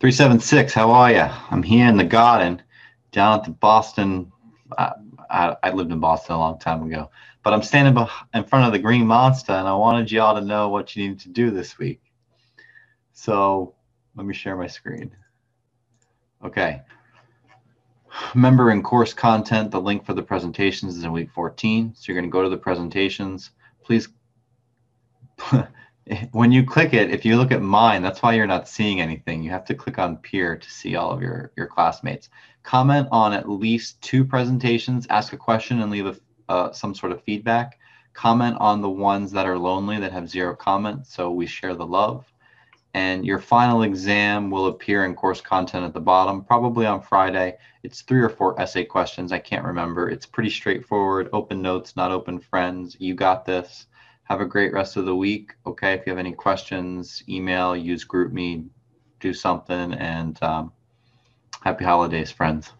376, how are you? I'm here in the garden down at the Boston. I, I, I, lived in Boston a long time ago, but I'm standing in front of the Green Monster and I wanted y'all to know what you need to do this week. So let me share my screen. Okay. Remember in course content, the link for the presentations is in week 14. So you're going to go to the presentations. Please when you click it, if you look at mine, that's why you're not seeing anything. You have to click on peer to see all of your, your classmates. Comment on at least two presentations, ask a question and leave a, uh, some sort of feedback. Comment on the ones that are lonely that have zero comments, so we share the love. And your final exam will appear in course content at the bottom, probably on Friday. It's three or four essay questions. I can't remember. It's pretty straightforward. Open notes, not open friends. You got this. Have a great rest of the week. Okay, if you have any questions, email, use GroupMe, do something, and um, happy holidays, friends.